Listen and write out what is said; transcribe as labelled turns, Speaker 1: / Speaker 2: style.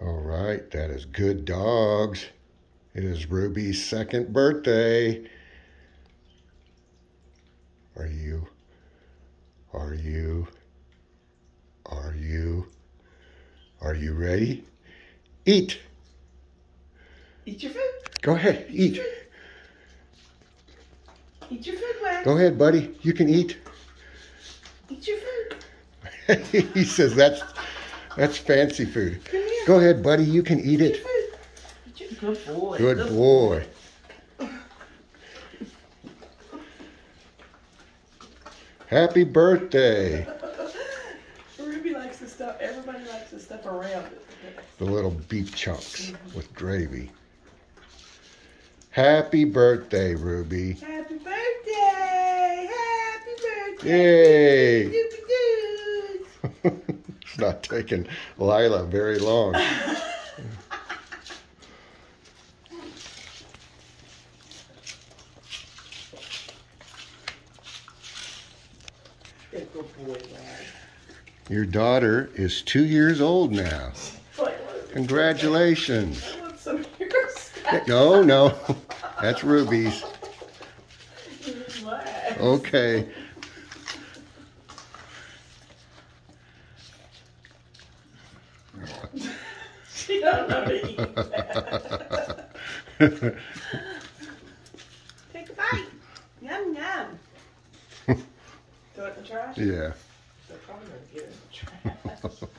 Speaker 1: All right, that is good dogs. It is Ruby's second birthday. Are you? Are you? Are you? Are you ready? Eat.
Speaker 2: Eat your food.
Speaker 1: Go ahead, eat.
Speaker 2: Eat your food, Wax.
Speaker 1: Go ahead, buddy. You can eat.
Speaker 2: Eat your food.
Speaker 1: he says that's that's fancy food. Go ahead, buddy. You can eat it.
Speaker 2: your food. Eat your, good boy.
Speaker 1: Good boy. Happy birthday.
Speaker 2: Ruby likes the stuff. Everybody likes the stuff around it.
Speaker 1: The little beef chunks with gravy. Happy birthday, Ruby.
Speaker 2: Happy birthday! Happy birthday!
Speaker 1: Yay! It's not taking Lila very long.
Speaker 2: Good boy, Wax.
Speaker 1: Your daughter is two years old now. Congratulations.
Speaker 2: I want some of your stuff.
Speaker 1: No, no. That's Ruby's. Okay.
Speaker 2: she don't know to eat. Take a bite. Yum, yum. Throw it in the trash?
Speaker 1: Yeah. They're probably going to get it in the trash.